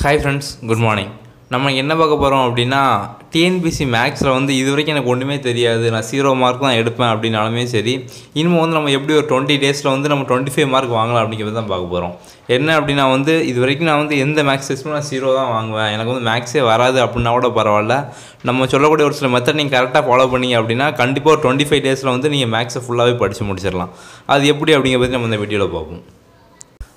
Hi friends good morning நம்ம என்ன பார்க்க போகிறோம் அப்படின்னா டிஎன்பிசி மேக்ஸில் வந்து இது வரைக்கும் எனக்கு ஒன்றுமே தெரியாது. நான் ஜீரோ மார்க் தான் எடுப்பேன் அப்படின்னாலுமே சரி இனிமேல் வந்து நம்ம எப்படி ஒரு டுவெண்ட்டி டேஸில் வந்து நம்ம டுவெண்ட்டி ஃபைவ் மார்க் வாங்கலாம் அப்படிங்கிறது தான் பார்க்க போகிறோம் என்ன அப்படின்னா வந்து இது வரைக்கும் நான் வந்து எந்த மேக்ஸ் டெஸ்ட்டும் நான் ஜீரோ தான் வாங்குவேன். எனக்கு வந்து மேக்ஸே வராது அப்படின்னா கூட பரவாயில்ல. நம்ம சொல்லக்கூடிய ஒரு சில மெத்தட் நீங்கள் கரெக்டாக ஃபாலோ பண்ணிங்க அப்படின்னா கண்டிப்பாக ஒரு டுவெண்ட்டி ஃபைவ் டேஸில் வந்து நீங்கள் மேக்ஸை ஃபுல்லாகவே படித்து முடிச்சிடலாம். அது எப்படி அப்படிங்கிறத நம்ம இந்த வீடியோவில் பார்ப்போம்.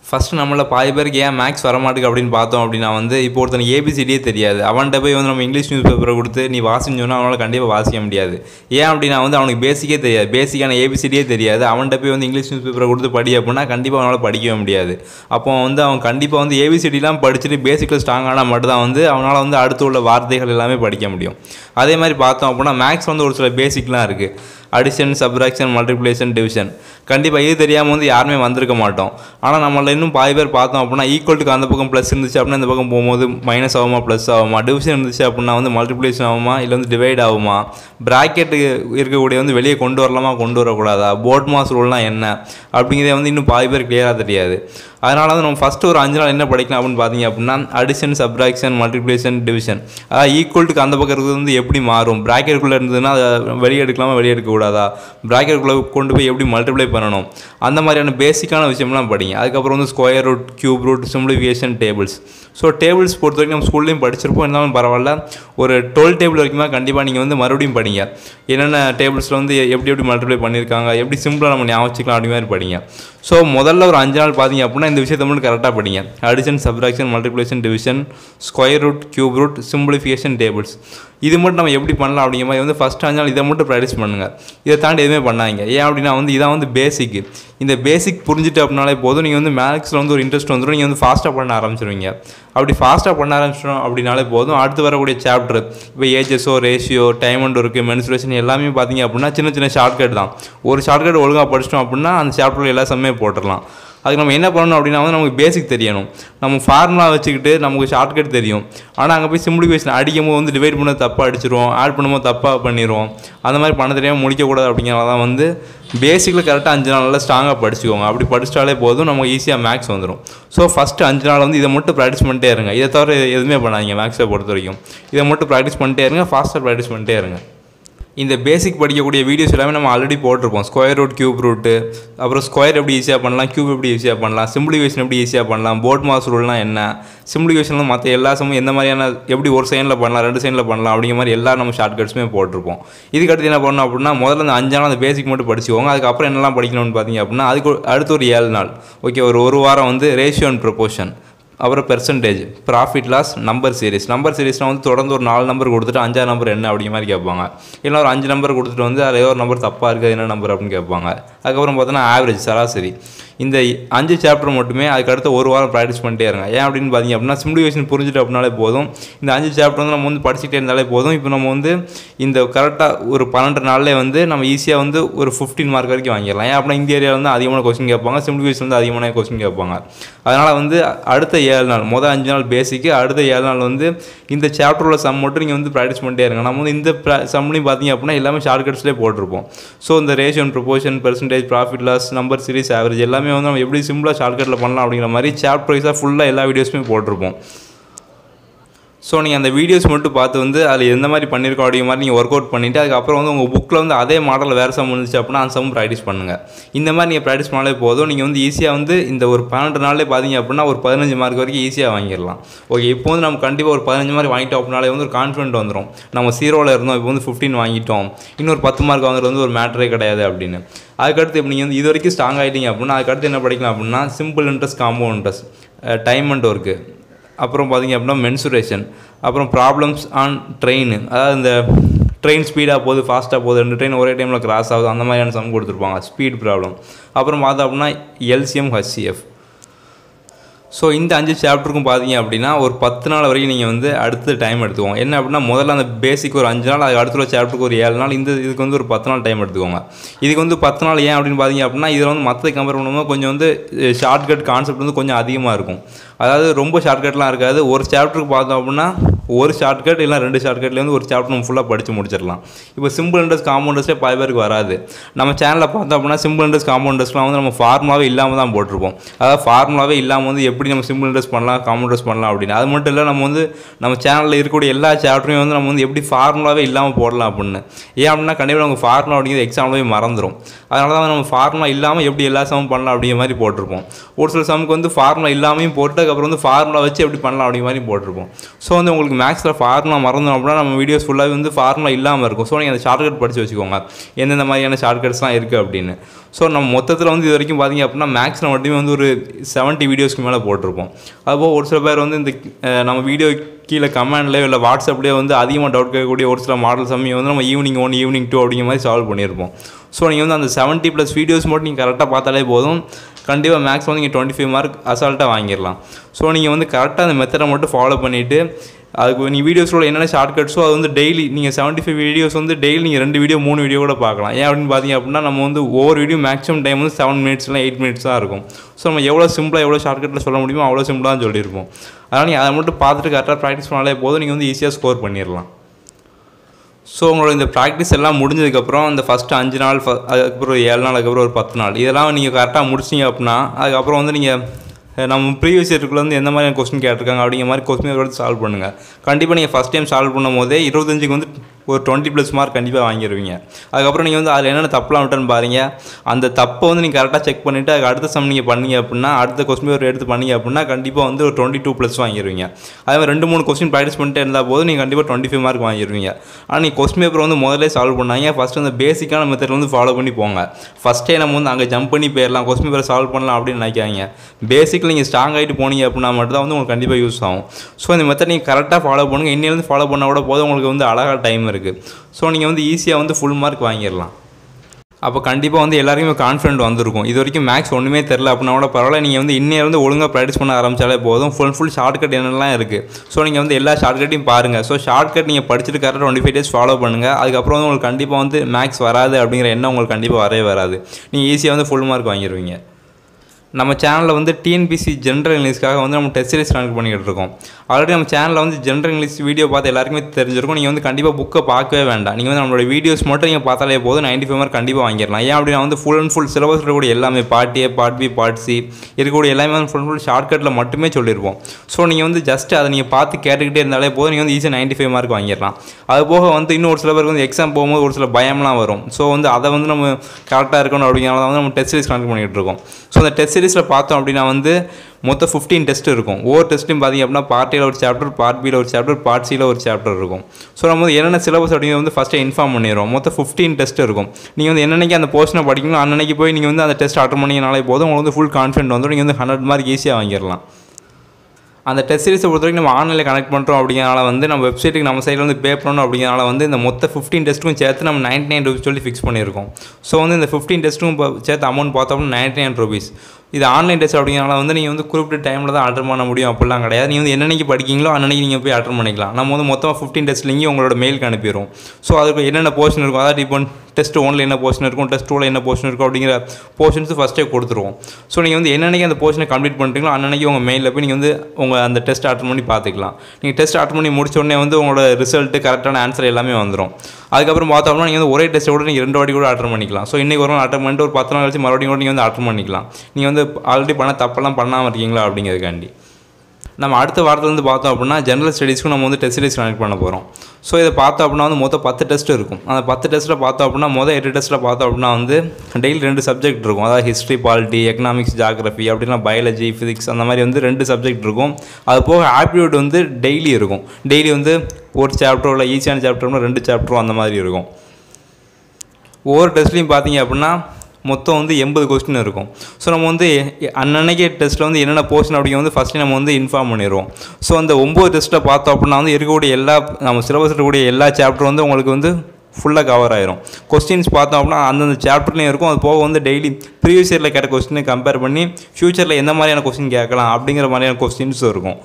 ஃபஸ்ட்டு நம்மள பாதி பேருக்கு ஏன் மேக்ஸ் வரமாட்டுக்கு அப்படின்னு பார்த்தோம் அப்படின்னா வந்து இப்போ ஒருத்தனுக்கு ஏபிசிடியே தெரியாது. அவன்கிட்ட போய் வந்து நம்ம இங்கிலீஷ் நியூஸ் பேப்பரை கொடுத்து நீ வாசின்னு சொன்னால் அவனால் கண்டிப்பாக வாசிக்க முடியாது. ஏன் அப்படின்னா வந்து அவனுக்கு பேசிக்கே தெரியாது. பேசிக்கான ஏபிசிடியே தெரியாது. அவன்கிட்ட போய் வந்து இங்கிலீஷ் நியூஸ் பேப்பரை கொடுத்து படி அப்படின்னா கண்டிப்பாக அவனால் படிக்கவே முடியாது. அப்போ வந்து அவன் கண்டிப்பாக வந்து ஏபிசிடிலாம் படிச்சுட்டு பேசிக்கில் ஸ்ட்ராங் ஆனால் மட்டும்தான் வந்து அவனால் வந்து அடுத்து உள்ள வார்த்தைகள் எல்லாமே படிக்க முடியும். அதே மாதிரி பார்த்தோம் அப்படின்னா மேக்ஸ் வந்து ஒரு சில பேசிக்லாம் இருக்குது அடிஷன் சப்ராக்ஷன் மல்டிப்ளிகேஷன் டிவிஷன் கண்டிப்பாக இது தெரியாமல் வந்து யாருமே வந்திருக்க மாட்டோம். ஆனால் நம்மள இன்னும் பாதி பேர் பார்த்தோம் அப்படின்னா ஈக்குவல்ட்டுக்கு அந்த பக்கம் ப்ளஸ் இருந்துச்சு அப்படின்னா இந்த பக்கம் போகும்போது மைனஸ் ஆகுமா ப்ளஸ் ஆகுமா? டிவிஷன் இருந்துச்சு அப்படின்னா வந்து மல்டிப்ளிகேஷன் ஆகுமா? இல்லை வந்து டிவைட் ஆகுமா? ப்ராக்கெட்டு இருக்கக்கூடிய வந்து வெளியே கொண்டு வரலாமா கொண்டு வரக்கூடாதா? போட் மாஸ் ரூல்னால் என்ன? அப்படிங்கிறத வந்து இன்னும் பாதி பேர் கிளியராக தெரியாது. அதனால வந்து நம்ம ஃபஸ்ட்டு ஒரு அஞ்சு நாள் என்ன படிக்கலாம் அப்படின்னு பார்த்தீங்க அப்படின்னா அடிஷன் சப்ராக்ஷன் மல்டிப்ளிகேஷன் டிவிஷன் அதாவது ஈக்குவல்ட்டுக்கு அந்த பக்கம் இருக்கிறது வந்து எப்படி மாறும்? ப்ராக்கெட்டுக்குள்ளே இருந்ததுன்னா அதை வெளியே எடுக்கலாமா வெளியே எடுக்கக்கூடாதா ப்ராக்கெட்டுக்குள்ளே கொண்டு போய் எப்படி மல்டிப்ளை பண்ணணும்? அந்த மாதிரியான பேசிக்கான விஷயம்லாம் படிங்க. அதுக்கப்புறம் வந்து square root cube root simplification tables so tables பொறுத்த வரைக்கும் நம்ம ஸ்கூல்லையும் படிச்சிருப்போம். இருந்தாலும் பரவாயில்ல. ஒரு டுவெல் டேபிள் வரைக்குமே கண்டிப்பாக நீங்கள் வந்து மறுபடியும் படிங்க. என்னென்ன டேபிள்ஸில் வந்து எப்படி எப்படி மல்டிப்ளை பண்ணியிருக்காங்க எப்படி சிம்பிளாக நம்ம ஞாபகம் வச்சுக்கலாம் அப்படி மாதிரி படிங்க. ஸோ முதல்ல ஒரு அஞ்சு நாள் பார்த்தீங்க அப்படின்னா இந்த விஷயத்தை மட்டும் கரெக்டாக படிங்க. Addition subtraction multiplication division square root cube root simplification tables இது மட்டும் நம்ம எப்படி பண்ணலாம் அப்படிங்கிற மாதிரி வந்து ஃபஸ்ட் அஞ்சு நாள் இதை மட்டும் ப்ராக்டிஸ் பண்ணுங்கள் இதை தாண்டி எதுவுமே பண்ணாங்க ஏன் அப்படின்னா வந்து இதான் வந்து பேசிக்கு இந்த பேசிக் புரிஞ்சுட்டு அப்படின்னாலே போதும். நீங்கள் வந்து மேக்ஸில் வந்து ஒரு இன்ட்ரெஸ்ட் வந்துடும் நீங்கள் வந்து ஃபாஸ்ட்டாக பண்ண ஆரம்பிச்சிருவீங்க. அப்படி ஃபாஸ்ட்டாக பண்ண ஆரம்பிச்சிட்டோம். அப்படின்னாலே போதும். அடுத்து வரக்கூடிய சாப்டர் இப்போ ஏஜஸோ ratio time and work mensuration எல்லாமே பார்த்தீங்க அப்படின்னா சின்ன சின்ன ஷார்ட்கட் தான். ஒரு ஷார்ட்கட் ஒழுங்காக படிச்சிட்டோம் அப்படின்னா அந்த சாப்டரில் எல்லா சம்மே போட்டுடலாம். அதுக்கு நம்ம என்ன பண்ணணும் அப்படின்னா வந்து நமக்கு பேசிக் தெரியணும். நம்ம ஃபார்முலா வச்சுக்கிட்டு நமக்கு ஷார்ட்கட் தெரியும். ஆனால் அங்கே போய் சிம்பிளிஃபிகேஷன் அடிக்கும் போது வந்து டிவைட் பண்ண தப்பாக அடிச்சிருவோம். ஆட் பண்ணும்போது தப்பாக பண்ணிடுவோம் அந்த மாதிரி பண்ண தெரியாமல் முடிக்கக்கூடாது அப்படிங்கிறனால தான் வந்து பேசிக்கில் கரெக்டாக அஞ்சு நாளில் ஸ்ட்ராங்காக படிச்சுக்கோங்க. அப்படி படிச்சிட்டாலே போதும் நமக்கு ஈஸியாக மேக்ஸ் வந்துடும் ஸோ ஃபஸ்ட்டு அஞ்சு நாள் வந்து இதை மட்டும் ப்ராக்டிஸ் பண்ணிட்டே இருங்க. இதை தவிர எதுவுமே பண்ணாதீங்க மேக்ஸை பொறுத்த வரைக்கும். இதை மட்டும் ப்ராக்டிஸ் பண்ணிட்டே இருங்க. ஃபாஸ்ட்டாக ப்ராக்டிஸ் பண்ணிட்டே இருங்க. இந்த பேசிக் படிக்கக்கூடிய வீடியோஸ் எல்லாமே நம்ம ஆல்ரெடி போட்டிருப்போம். ஸ்கொயர் ரூட் கியூப் ரூட்டு அப்புறம் ஸ்கொயர் எப்படி ஈஸியாக பண்ணலாம் கியூப் எப்படி ஈஸியாக பண்ணலாம் சிம்பிளிஃபிகேஷன் எப்படி ஈஸியாக பண்ணலாம் போட் மாஸ் ரூல்னால் என்ன சிம்பிளிஃபிகேஷனில் மற்ற எல்லா சமயம் எந்த மாதிரியான எப்படி ஒரு செகண்டில் பண்ணலாம் ரெண்டு செகண்டில் பண்ணலாம் அப்படிங்கிற மாதிரி எல்லா நம்ம ஷார்ட்கட்ஸுமே போட்டிருப்போம். இதுக்கடுத்து என்ன பண்ணணும் அப்படின்னா முதல்ல அந்த அஞ்சு அந்த பேசிக் மட்டும் படிச்சுக்கோங்க. அதுக்கப்புறம் என்னெல்லாம் படிக்கணும்னு பார்த்தீங்க அப்படின்னா அதுக்கு அடுத்து ஒரு ஏழு நாள். ஓகே ஒரு ஒரு வாரம் வந்து ரேஷியோ அண்ட் ப்ரொபோஷன் அப்புறம் percentage profit loss number series number சீரிஸ்னால் வந்து தொடர்ந்து ஒரு நாலு நம்பர் கொடுத்துட்டு அஞ்சாறு நம்பர் என்ன அப்படிங்கிற மாதிரி கேட்பாங்க. இல்லை ஒரு அஞ்சு நம்பர் கொடுத்துட்டு வந்து அதில் ஒரு நம்பர் தப்பாக இருக்குது என்ன நம்பர் அப்படின்னு கேட்பாங்க. அதுக்கப்புறம் பார்த்தோன்னா ஆவரேஜ் சராசரி. இந்த அஞ்சு சாப்டர் மட்டுமே அதுக்கு அடுத்த ஒரு வாரம் ப்ராக்டிஸ் பண்ணிட்டே இருங்க. ஏன் அப்படின்னு பார்த்தீங்க அப்படின்னா சிம்பிளிஃபிகேஷன் புரிஞ்சுட்டு அப்படின்னாலே போதும். இந்த அஞ்சு சாப்டர் வந்து நம்ம வந்து படிச்சுட்டே இருந்தாலே போதும். இப்போ நம்ம வந்து இந்த கரெக்டாக ஒரு பன்னெண்டு நாள்லேயே வந்து நம்ம ஈஸியாக வந்து ஒரு ஃபிஃப்டீன் மார்க் வரைக்கும் வாங்கிடலாம். ஏன் அப்படின்னா இந்த ஏரியாவில் வந்து அதிகமான கொஸ்டின் கேட்பாங்க. சிம்பிளிஃபிகேஷன் வந்து அதிகமான கொஸ்டின் கேட்பாங்க. அதனால் வந்து அடுத்த ஏழு நாள். மொதல் அஞ்சு நாள் பேசிக்கு அடுத்த ஏழு நாள் வந்து இந்த சாப்டரோட சம் மட்டும் நீங்கள் வந்து ப்ராக்டிஸ் பண்ணிட்டே இருங்க. நம்ம வந்து இந்த சம்லையும் பார்த்தீங்க அப்படின்னா எல்லாமே ஷார்ட்கட்ஸ்லேயே போட்டிருப்போம். ஸோ இந்த ratio proportion percentage profit loss number series average எல்லாமே வந்து நம்ம எப்படி சிம்பிளாக ஷார்ட்கட்டில் பண்ணலாம் அப்படிங்கிற மாதிரி சாப்டர் வைஸாக ஃபுல்லாக எல்லா வீடியோஸுமே போட்டிருப்போம். ஸோ நீங்கள் அந்த வீடியோஸ் மட்டும் பார்த்து வந்து அதில் எந்த மாதிரி பண்ணியிருக்கோம் அப்படிங்கிற மாதிரி நீங்கள் ஒர்க் அவுட் பண்ணிவிட்டு அதுக்கப்புறம் வந்து உங்கள் புக்கில் வந்து அதே மாடலில் வேறு சம் வந்துச்சு அப்படின்னா அந்த சம் ப்ராக்டிஸ் பண்ணுங்கள் இந்த மாதிரி நீங்கள் ப்ராக்டிஸ் பண்ணாலே போதும். நீங்கள் வந்து ஈஸியாக வந்து இந்த ஒரு பன்னெண்டு நாளே பார்த்தீங்க அப்படின்னா ஒரு பதினஞ்சு மார்க் வரைக்கும் ஈஸியாக வாங்கிடலாம். ஓகே இப்போ வந்து நம்ம கண்டிப்பாக ஒரு பதினஞ்சு மார்க் வாங்கிட்டோம் அப்படின்னாலே வந்து ஒரு கான்ஃபிடென்ட் வந்துடும் நம்ம சீரோவில் இருந்தோம் இப்போ வந்து ஃபிஃப்டின் வாங்கிட்டோம். இன்னொரு பத்து மார்க் வாங்குறது வந்து ஒரு மேட்டரே கிடையாது அப்படின்னு. அதுக்கடுத்து இப்போ நீங்கள் வந்து இது வரைக்கும் ஸ்ட்ராங் ஆகிட்டீங்க அப்படின்னா அதுக்கடுத்து என்ன படிக்கலாம் அப்படின்னா simple interest compound interest time and work அப்புறம் பார்த்திங்க அப்படின்னா மென்சுரேஷன் அப்புறம் ப்ராப்ளம்ஸ் ஆன் ட்ரெயின் அதாவது இந்த ட்ரெயின் ஸ்பீடாக போகுது ஃபாஸ்ட்டாக போகுது ரெண்டு ட்ரெயின் ஒரே டைமில் கிராஸ் ஆகுது அந்த மாதிரியான சம் கொடுத்துருப்பாங்க. ஸ்பீட் ப்ராப்ளம் அப்புறம் பார்த்தா அப்படின்னா எல்சிஎம் ஹச்சிஎஃப் ஸோ இந்த அஞ்சு சாப்டருக்கும் பார்த்தீங்க அப்படின்னா ஒரு பத்து நாள் வரைக்கும் நீங்கள் வந்து அடுத்து டைம் எடுத்துக்கோங்க. என்ன அப்படின்னா முதல்ல அந்த பேசிக் ஒரு அஞ்சு நாள் அது அடுத்த சாப்டருக்கு ஒரு ஏழு நாள் இந்த இதுக்கு வந்து ஒரு பத்து நாள் டைம் எடுத்துக்கோங்க. இதுக்கு வந்து பத்து நாள் ஏன் அப்படின்னு பார்த்தீங்க அப்படின்னா இதில் வந்து மற்ற கம்பேர் பண்ணும்போது கொஞ்சம் வந்து ஷார்ட்கட் கான்செப்ட் வந்து கொஞ்சம் அதிகமாக இருக்கும். அதாவது ரொம்ப ஷார்ட்கட்லாம் இருக்காது. ஒரு சாப்டருக்கு பார்த்தோம் அப்படின்னா ஒரு ஷார்ட்கட் இல்லை ரெண்டு ஷார்ட்கட்லேருந்து ஒரு சாப்டர் நம்ம ஃபுல்லாக படித்து முடிச்சிடலாம். இப்போ சிம்பிள் இன்ட்ரெஸ்ட் காம்பவுண்டர்ஸ்லேயே பல பேருக்கு வராது. நம்ம சேனலில் பார்த்தோம் அப்படின்னா சிம்பிள் இன்ட்ரெஸ்ட் காம்பவுண்டர்ஸ்லாம் வந்து நம்ம ஃபார்முலாவே இல்லாமல் தான் போட்டிருப்போம். அதாவது ஃபார்முலாவே இல்லாமல் வந்து எப்படி நம்ம சிம்பிள் ட்ரெஸ் பண்ணலாம் காம்பவுண்டர்ஸ் பண்ணலாம் அப்படின்னு. அது மட்டும் இல்லை நம்ம வந்து நம்ம சேனலில் இருக்கக்கூடிய எல்லா சாப்டரையும் வந்து நம்ம வந்து எப்படி ஃபார்முலாவே இல்லாமல் போடலாம் அப்படின்னு. ஏன் அப்படின்னா கண்டிப்பாக நம்ம ஃபார்முலா அப்படிங்கிறது எக்ஸாம்பிளே மறந்துடும் அதனால தான் நம்ம ஃபார்முலா இல்லாமல் எப்படி எல்லா சமம் பண்ணலாம் அப்படிங்கிற மாதிரி போட்டிருப்போம். ஒரு சில சமுக்கு வந்து ஃபார்முலா இல்லாமையும் போட்டு அதுக்கப்புறம் வந்து ஃபார்முலா வச்சு எப்படி பண்ணலாம் அப்படிங்கிற மாதிரி போட்டிருப்போம். ஸோ வந்து உங்களுக்கு மேக்ஸில் ஃபார்முலா மறந்தோம் அப்படின்னா நம்ம வீடியோஸ் ஃபுல்லாகவே வந்து ஃபார்முலா இல்லாமல் இருக்கும். ஸோ நீங்கள் அந்த ஷார்ட்கட் படித்து வச்சுக்கோங்க. எந்தெந்த மாதிரியான ஷார்ட்கட்ஸ்லாம் இருக்குது அப்படின்னு. ஸோ நம்ம மொத்தத்தில் வந்து இது வரைக்கும் பார்த்தீங்க அப்படின்னா மேக்ஸில் மட்டுமே வந்து ஒரு செவன்ட்டி வீடியோஸ்க்கு மேலே போட்டிருப்போம். அதுபோல் ஒரு சில பேர் வந்து இந்த நம்ம வீடியோ கீழே கமெண்ட்லேயோ இல்லை வாட்ஸ்அப்லேயே வந்து அதிகமாக டவுட் கேட்கக்கூடிய ஒரு சில மாடல் சமயம் வந்து நம்ம ஈவினிங் ஒன் ஈவினிங் டூ அப்படிங்கிற மாதிரி சால்வ் பண்ணியிருப்போம். ஸோ நீங்கள் வந்து அந்த செவன்ட்டி ப்ளஸ் வீடியோஸ் மட்டும் நீங்கள் கரெக்டாக பார்த்தாலே போதும். கண்டிப்பாக மேக்ஸ் வந்து நீங்கள் டுவெண்ட்டி ஃபைவ் மார்க் அசால்ட்டாக வாங்கிடலாம். ஸோ நீங்கள் வந்து கரெக்டாக அந்த மெத்தடை மட்டும் ஃபாலோ பண்ணிவிட்டு அதுக்கு நீ வீடியோஸோட என்னென்ன ஷார்ட்கட்ஸோ அது வந்து டெய்லி நீங்கள் செவன்ட்டி ஃபைவ் வீடியோஸ் வந்து டெய்லி நீங்கள் ரெண்டு வீடியோ மூணு வீடியோ கூட பார்க்கலாம். ஏன் அப்படின்னு பார்த்தீங்க அப்படின்னா நம்ம வந்து ஒவ்வொரு வீடியோ மேக்ஸிமம் டைம் வந்து செவன் மினிட்ஸ் எயிட் மினிட்ஸ் தான் இருக்கும். ஸோ நம்ம எவ்வளோ சிம்பிளாக எவ்வளோ ஷார்ட்கட்டில் சொல்ல முடியுமோ அவ்வளோ சிம்பிளாக தான் சொல்லியிருப்போம். அதனால் நீங்கள் அதை மட்டும் பார்த்துட்டு கரெக்டாக ப்ராக்டிஸ் பண்ணாலே போதும். நீங்கள் வந்து ஈஸியாக ஸ்கோர் பண்ணிடலாம். ஸோ உங்களோட இந்த ப்ராக்டிஸ் எல்லாம் முடிஞ்சதுக்கப்புறம் இந்த ஃபஸ்ட்டு அஞ்சு நாள் ஃப அதுக்கப்புறம் ஏழு நாள் அதுக்கப்புறம் ஒரு பத்து நாள் இதெல்லாம் நீங்கள் கரெக்டாக முடிச்சிங்க அப்படின்னா அதுக்கப்புறம் வந்து நீங்கள் நம்ம ப்ரீவியஸ் இயர்க்குள்ள வந்து எந்த மாதிரியான கொஸ்டின் கேட்டிருக்காங்க அப்படிங்கிற மாதிரி கொஸ்டின் சால்வ் பண்ணுங்கள் கண்டிப்பாக நீங்கள் ஃபஸ்ட் டைம் சால்வ் பண்ணும் போதே இருபத்தஞ்சுக்கு வந்து ஒரு டுவெண்ட்டி ப்ளஸ் மார்க் கண்டிப்பாக வாங்கிடுவீங்க அதுக்கப்புறம் நீங்கள் வந்து அதில் என்னென்ன தப்புலாம் விட்டேன்னு பாருங்க. அந்த தப்பை வந்து நீங்கள் கரெக்டாக செக் பண்ணிவிட்டு அதுக்கு அடுத்த சம் நீங்கள் பண்ணீங்க அப்படின்னா அடுத்த கொஸ்டின் பேப்பர் எடுத்து பண்ணீங்க அப்படின்னா கண்டிப்பாக வந்து ஒரு டுவெண்ட்டி டூ ப்ளஸ் வாங்கிடுவீங்க அதே மாதிரி ரெண்டு மூணு கொஸ்டின் ப்ராக்டிஸ் பண்ணிட்டு இருந்தால் போது நீங்கள் கண்டிப்பாக டுவெண்ட்டி ஃபைவ் மார்க் வாங்கிடுவீங்க ஆனால் நீங்கள் கொஸ்டின் பேப்பர் வந்து முதல்ல சால்வ் பண்ணாங்க ஃபஸ்ட்டு அந்த பேசிக்கான மெத்தட் வந்து ஃபாலோ பண்ணி போங்க. ஃபஸ்ட்டே நம்ம வந்து அங்கே ஜம்ப் பண்ணி போயிடலாம் கொஸ்டின் பேப்பர் சால்வ் பண்ணலாம் அப்படின்னு நினைக்காங்க பேசிக்கில் நீங்கள் ஸ்ட்ராங் ஆகிட்டு போனீங்க அப்படின்னா மட்டும் தான் வந்து உங்களுக்கு கண்டிப்பாக யூஸ் ஆகும். ஸோ இந்த மெத்தட் நீங்கள் கரெக்டாக ஃபாலோ பண்ணுங்கள் இன்னிலேருந்து ஃபாலோ பண்ண கூட போதும். உங்களுக்கு வந்து அழகாக டைம் இருக்குது ஸோ நீங்கள் வந்து ஈஸியாக வந்து ஃபுல் மார்க் வாங்கிடலாம். அப்போ கண்டிப்பாக வந்து எல்லாருக்குமே கான்ஃபிடென்ட் வந்திருக்கும். இது வரைக்கும் மேக்ஸ் ஒன்றுமே தெரில அப்படின்னா கூட பரவாயில்ல. நீங்கள் வந்து இன்னே வந்து ஒழுங்காக ப்ராக்டிஸ் பண்ண ஆரம்பிச்சாலே போதும். ஃபுல் ஃபுல் ஷார்ட்கட் என்னெல்லாம் இருக்குது ஸோ நீங்கள் வந்து எல்லா ஷார்ட்கட்டையும் பாருங்கள் ஸோ ஷார்ட்கட் நீங்கள் படிச்சுட்டு கரெக்டாக டுவெண்ட்டி ஃபைவ் டேஸ் ஃபாலோ பண்ணுங்கள் அதுக்கப்புறம் வந்து உங்களுக்கு கண்டிப்பாக வந்து மேக்ஸ் வராது அப்படிங்கிற எண்ணம் உங்களுக்கு கண்டிப்பாக வரவே வராது. நீங்கள் ஈஸியாக வந்து ஃபுல் மார்க் வாங்கிடுவீங்க நம்ம சேனலில் வந்து டிஎன்பிசி ஜென்ரல் இங்கிலீஷ்க்காக வந்து நம்ம டெஸ்ட் சீரிஸ் கனெக்ட் பண்ணிக்கிட்டு இருக்கோம் ஆல்ரெடி நம்ம சேனலில் வந்து ஜென்ரல் இங்கிலீஷ் வீடியோ பார்த்து எல்லாருக்குமே தெரிஞ்சிருக்கும். நீங்கள் வந்து கண்டிப்பாக புக்கை பார்க்கவே வேண்டாம். நீங்கள் வந்து நம்மளோட வீடியோஸ் மட்டும் நீங்கள் பார்த்தாலே போதும். நைன்ட்டி ஃபைவ் மார்க் கண்டிப்பாக வாங்கிடலாம். ஏன் அப்படின்னா வந்து ஃபுல் அண்ட் ஃபுல் சிலபஸ் இருக்கக்கூடிய எல்லாமே part A part B part C இருக்கக்கூடிய எல்லாமே வந்து ஃபுல் அண்ட் ஃபுல் ஷார்ட்கட்டில் மட்டுமே சொல்லியிருப்போம். ஸோ நீங்கள் வந்து ஜஸ்ட் அதை நீங்கள் பார்த்து கேட்டுக்கிட்டே இருந்தாலே போதும். நீங்கள் வந்து ஈஸியாக நைன்ட்டி ஃபைவ் மார்க் வாங்கிடலாம். அது போக வந்து இன்னும் ஒரு சில பேருக்கு வந்து எக்ஸாம் போகும்போது ஒரு சில பயம்லாம் வரும். ஸோ வந்து அதை வந்து நம்ம கரெக்டாக இருக்கணும் அப்படிங்கிறத வந்து நம்ம டெஸ்ட் சீரிஸ் கனெக்ட் பண்ணிகிட்டு இருக்கோம் ஸோ அந்த டெஸ்ட் சீரிஸில் பார்த்தோம் அப்படின்னா வந்து மொத்தம் ஃபிஃப்டீன் டெஸ்ட் இருக்கும். ஒவ்வொரு டெஸ்ட்லையும் பார்த்தீங்க அப்படின்னா பார்ட் ஏல ஒரு சாப்டர் பார்ட் பியில் ஒரு சாப்டர் பார்ட் சியில் ஒரு சாப்டர் இருக்கும். ஸோ நம்ம வந்து என்னென்ன சிலபஸ் அப்படிங்கிறது வந்து ஃபஸ்ட்டே இன்ஃபார்ம் பண்ணிடுவோம் மொத்தம் ஃபிஃப்டீன் டெஸ்ட் இருக்கும். நீங்கள் வந்து என்னென்னைக்கு அந்த போர்ஷனை படிக்கணும் அன்னன்னைக்கு போய் நீங்கள் வந்து அந்த டெஸ்ட் அட்டன் பண்ணிங்கனாலே போதும். உங்களுக்கு வந்து ஃபுல் கான்ஃபிடென்ட் வந்து நீங்கள் வந்து ஹண்ட்ரட் மார்க் ஈஸியாக வாங்கிடலாம். அந்த டெஸ்ட் சீரிஸை பொறுத்த வரைக்கும் நம்ம ஆன்லைனில் கனெக்ட் பண்ணுறோம் அப்படிங்கிறனால வந்து நம்ம வெப்சைட்டுக்கு நம்ம சைடில் வந்து பே பண்ணணும் அப்படிங்கிறனால வந்து இந்த மொத்த ஃபிஃப்டீன் டெஸ்ட்டுக்கும் சேர்த்து நம்ம நைன்ட்டி நைன் ருபீஸ் சொல்லி ஃபிக்ஸ் பண்ணியிருக்கோம். ஸோ வந்து இந்த ஃபிஃப்டீன் டெஸ்ட்டும் சேர்த்து அமௌண்ட் பார்த்தோம்னா நைன்ட்டி நைன் ருபீஸ் இது ஆன்லைன் டெஸ்ட் அப்படிங்கிறனால வந்து நீங்கள் வந்து குறிப்பிட்ட டைமில் தான் அட்டன் பண்ண முடியும். அப்படிலாம் கிடையாது. நீங்கள் வந்து என்னென்னைக்கு படிக்கிங்களோ அன்னன்னைக்கு நீங்கள் போய் அட்டன் பண்ணிக்கலாம். நம்ம வந்து மொத்தமாக ஃபிஃப்டீன் டெஸ்ட்லேயும் உங்களோட மெயிலுக்கு அனுப்பிடுவோம் ஸோ அதுக்கு என்னென்ன போர்ஷன் இருக்கும்? அதாவது இப்போ டெஸ்ட் ஒன்ல என்ன போர்ஷன் இருக்கும்? டெஸ்ட் டூவில் என்ன போர்ஷன் இருக்கும்? அப்படிங்கிற போர்ஷன்ஸ் ஃபஸ்ட்டே கொடுத்துருவோம். ஸோ நீங்கள் வந்து என்னென்னைக்கு அந்த போர்ஷனை கம்ப்ளீட் பண்ணுறீங்களோ அன்னன்னைக்கு உங்கள் மெயிலில் போய் நீங்கள் வந்து உங்கள் அந்த டெஸ்ட் அட்டன் பண்ணி பார்த்துக்கலாம். நீங்கள் டெஸ்ட் அட்டன் பண்ணி முடிச்ச உடனே வந்து உங்களோட ரிசல்ட்டு கரெக்டான ஆன்சர் எல்லாமே வந்துடும் அதுக்கப்புறம் பார்த்தோம்னா நீங்கள் வந்து ஒரே டெஸ்ட்டை கூட நீங்கள் ரெண்டு வாட்டி கூட அட்டன் பண்ணிக்கலாம். ஸோ இன்றைக்கி ஒரு நாள் அட்டன் பண்ணிட்டு ஒரு பத்து நாள் கழிச்சு மறுபடியும் கூட நீங்கள் வந்து அட்டன் பண்ணிக்கலாம். நீங்கள் வந்து ஆல்ரெடி பண்ண தப்பெல்லாம் பண்ணாமல் இருக்கீங்களா அப்படிங்கிறதுக்காண்டி. நம்ம அடுத்த வாரத்தில் வந்து பார்த்தோம் அப்படின்னா ஜென்ரல் ஸ்டடீஸ்க்கும் நம்ம வந்து டெஸ்ட் சீரிஸ் கனெக்ட் பண்ண போகிறோம் ஸோ இதை பார்த்தோம் அப்படின்னா வந்து மொத்தம் பத்து டெஸ்ட் இருக்கும். அந்த பத்து டெஸ்ட்டில் பார்த்தோம் அப்படின்னா மொதல் எட்டு டெஸ்ட்டில் பார்த்தோம் அப்படின்னா வந்து டெய்லி ரெண்டு சப்ஜெக்ட் இருக்கும். அதாவது ஹிஸ்ட்ரி பாலிட்டி எக்கனாமிக்ஸ் ஜாகிரஃபி அப்படின்னா பயாலஜி ஃபிசிக்ஸ் அந்த மாதிரி வந்து ரெண்டு சப்ஜெக்ட் இருக்கும். அது போக ஆப்டிடியூட் வந்து டெய்லி இருக்கும். டெய்லி வந்து ஒரு சாப்டரோ இல்லை ஈஸியான சாப்டர்னா ரெண்டு சாப்டரும் அந்த மாதிரி இருக்கும். ஒவ்வொரு டெஸ்ட்லேயும் பார்த்தீங்க அப்படின்னா மொத்தம் வந்து எண்பது கொஸ்டின் இருக்கும். ஸோ நம்ம வந்து அன்னன்னைக்கு டெஸ்ட்டில் வந்து என்னென்ன போர்ஷன் அப்படிங்க வந்து ஃபஸ்ட்டு நம்ம வந்து இன்ஃபார்ம் பண்ணிடுவோம் ஸோ அந்த ஒம்பது டெஸ்ட்டில் பார்த்தோம் அப்படின்னா வந்து இருக்கக்கூடிய எல்லா நம்ம சிலபஸ் இருக்கக்கூடிய எல்லா சாப்டரும் வந்து உங்களுக்கு வந்து ஃபுல்லாக கவர் ஆயிரும். கொஸ்டின்ஸ் பார்த்தோம் அப்படின்னா அந்தந்த சாப்டர்லேயும் இருக்கும். அது போக வந்து டெய்லி ப்ரீவியஸ் இயரில் கேட்ட கொஸ்டினை கம்பேர் பண்ணி ஃப்யூச்சரில் எந்த மாதிரியான கொஸ்டின் கேட்கலாம் அப்படிங்கிற மாதிரியான கொஸ்டின்ஸும் இருக்கும்.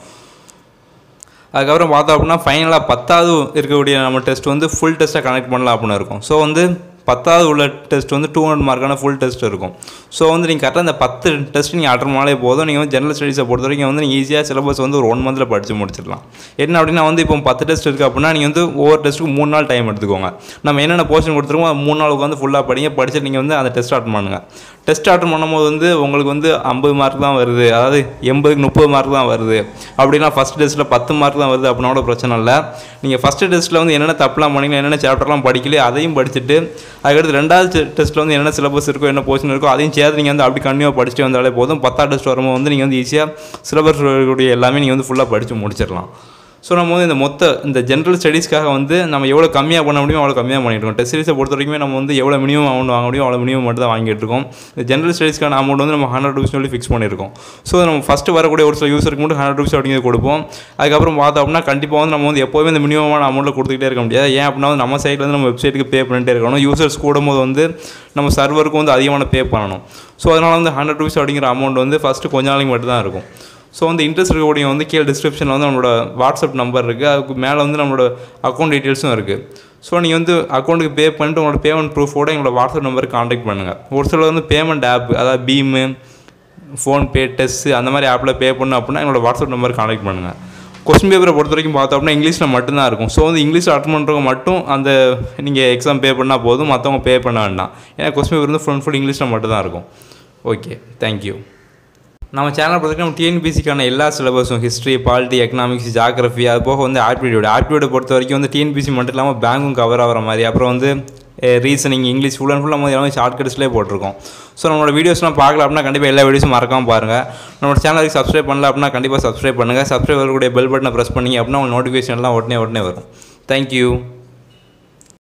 அதுக்கப்புறம் பார்த்தோம் அப்படின்னா ஃபைனலாக பத்தாவது இருக்கக்கூடிய நம்ம டெஸ்ட் வந்து ஃபுல் டெஸ்ட்டாக கனெக்ட் பண்ணலாம் அப்படின்னு இருக்கும். ஸோ வந்து பத்தாவது உள்ள டெஸ்ட் வந்து டூ ஹண்ட்ரட் மார்க்கான ஃபுல் டெஸ்ட் இருக்கும். ஸோ வந்து நீங்கள் கரெக்டாக அந்த பத்து டெஸ்ட் நீங்கள் அட்டன் பண்ணாலே போதும். நீங்கள் வந்து ஜெனரல் ஸ்டடீஸை பொறுத்த வரைக்கும் வந்து நீங்கள் ஈஸியாக சிலபஸ் வந்து ஒரு ஒன் மந்தில் படித்து முடிச்சிடலாம். என்ன அப்படின்னா வந்து இப்போ பத்து டெஸ்ட் இருக்குது அப்படின்னா நீங்கள் வந்து ஒவ்வொரு டெஸ்ட்டுக்கு மூணு நாள் டைம் எடுத்துக்கோங்க. நம்ம என்னென்ன போர்ஷன் கொடுத்துருக்கோம் அது மூணு நாள் உட்காந்து ஃபுல்லாக படிங்க. படிச்சுட்டு நீங்கள் வந்து அந்த டெஸ்ட் அட்டன் பண்ணுங்கள் டெஸ்ட் ஆர்டர் பண்ணும்போது வந்து உங்களுக்கு வந்து ஐம்பது மார்க் தான் வருது. அதாவது எண்பதுக்கு முப்பது மார்க் தான் வருது. அப்படின்னா ஃபஸ்ட் டெஸ்ட்டில் பத்து மார்க் தான் வருது அப்படின்னா கூட பிரச்சனை இல்லை. நீங்கள் ஃபஸ்ட்டு டெஸ்ட்டில் வந்து என்னென்ன தப்புலாம் பண்ணீங்க என்னென்ன சாப்டர்லாம் படிக்கலையோ அதையும் படிச்சுட்டு அதுக்கடுத்து ரெண்டாவது டெஸ்ட்டில் வந்து என்ன சிலபஸ் இருக்கோ என்ன போர்ஷன் இருக்கோ அதையும் சேர்த்து நீங்கள் வந்து அப்படி கண்டினியூ படிச்சுட்டு வந்தாலே போதும். பத்தாவது டெஸ்ட் வரும்போது வந்து நீங்கள் வந்து ஈஸியாக சிலபஸ் இருக்கக்கூடிய எல்லாமே நீங்கள் வந்து ஃபுல்லாக படித்து முடிச்சிடலாம். ஸோ நம்ம வந்து இந்த மொத்த இந்த ஜென்ரல் ஸ்டடீஸ்க்காக வந்து நம்ம எவ்வளோ கம்மியாக பண்ண முடியுமோ அவ்வளோ கம்மியாக பண்ணிட்டு இருக்கோம் டெஸ்ட் சீரிஸை பொறுத்த வரைக்கும் நம்ம வந்து எவ்வளோ மினிமம் அமௌண்ட் வாங்க முடியும் அவ்வளோ மினிமம் மட்டும் தான் வாங்கிட்டு இருக்கோம் இந்த ஜென்ரல் ஸ்டடீஸ்க்கான அமௌண்ட் வந்து நம்ம ஹண்ட்ரட் ருபீஸ் சொல்லி ஃபிக்ஸ் பண்ணியிருக்கோம். ஸோ நம்ம ஃபஸ்ட்டு வரக்கூடிய ஒரு சில யூஸருக்கு மட்டும் ஹண்ட்ரட் ருபீஸ் அப்படிங்கிறது கொடுப்போம். அதுக்கப்புறம் பார்த்தோம் அப்படின்னா கண்டிப்பாக வந்து நம்ம வந்து எப்போவுமே இந்த மினிமமான அமௌண்ட்டில் கொடுத்துக்கிட்டே இருக்க முடியாது. ஏன் அப்படின்னா வந்து நம்ம சைடில் வந்து நம்ம வெப்சைட்டுக்கு பே பண்ணிட்டே இருக்கணும். யூசர்ஸ் கூடும்போது வந்து நம்ம சர்வருக்கு வந்து அதிகமான பே பண்ணணும். ஸோ அதனால் வந்து ஹண்ட்ரட் ருபீஸ் அப்படிங்கிற அமௌண்ட் வந்து ஃபஸ்ட்டு கொஞ்ச நாளைக்கு மட்டும் தான் இருக்கும். ஸோ வந்து இன்ட்ரெஸ்ட் இருக்கக்கூடிய வந்து கீழே டிஸ்கிரிப்ஷனில் வந்து நம்மளோட வாட்ஸ்அப் நம்பர் இருக்குது அதுக்கு மேலே வந்து நம்மளோட அக்கௌண்ட் டீட்டெயில்ஸும் இருக்குது ஸோ நீங்கள் வந்து அக்கௌண்ட்டுக்கு பே பண்ணிட்டு உங்களோட பேமெண்ட் ப்ரூஃபோட எங்களோட வாட்ஸ்அப் நம்பருக்கு காண்டாக்ட் பண்ணுங்கள் ஒரு சிலர் வந்து பேமெண்ட் ஆப் அதாவது பீமு ஃபோன்பே டெஸ்ட்டு அந்த மாதிரி ஆப்பில் பே பண்ணோம் அப்படின்னா எங்களோட வாட்ஸ்அப் நம்பருக்கு காண்டாக்ட் பண்ணுங்கள் கொஸ்டின் பேப்பரை பொறுத்த வரைக்கும் பார்த்தோம் அப்படின்னா இங்கிலீஷில் மட்டும்தான் இருக்கும். ஸோ வந்து இங்கிலீஷில் அட்டன் பண்ணுறவங்க மட்டும் அந்த நீங்கள் எக்ஸாம் பே பண்ணால் போதும். மற்றவங்க பே பண்ண வேண்டாம். ஏன்னா கொஸ்டின் பேப்பர் வந்து ஃபுல் ஃபுல் இங்கிலீஷில் மட்டும்தான் இருக்கும். ஓகே தேங்க்யூ நம்ம சேனல் பொறுத்த நம்ம டிஎன்பிசிக்கான எல்லா சிலபஸும் ஹிஸ்ட்ரி பாலிட்டி எக்கனாமிக்ஸ் ஜாகிரஃபி அது போக வந்து ஆப்டிடியூட் ஆப்டிடியூடை பொறுத்த வரைக்கும் வந்து டிஎன்பிசி மட்டும் இல்லாமல் பேங்கும் கவர் ஆகிற மாதிரி அப்புறம் வந்து reasoning English full and full நம்ம எல்லாமே ஷார்ட்கட்ஸ்லேயே போட்டிருக்கோம். ஸோ நம்மளோட வீடியோஸ்லாம் பார்க்கல அப்படின்னா கண்டிப்பாக எல்லா வீடியோஸும் மறக்காமல் பாருங்கள் நம்மளோட சேனலுக்கு சப்ஸ்கிரைப் பண்ணல அப்படின்னா கண்டிப்பாக சப்ஸ்கிரைப் பண்ணுங்கள் சப்ஸ்கிரைப் வரக்கூடிய பெல் பட்டனை ப்ரெஸ் பண்ணிங்க அப்படின்னா உங்களுக்கு நோட்டிஃபிகேஷன்லாம் உடனே உடனே வரும். தேங்க்யூ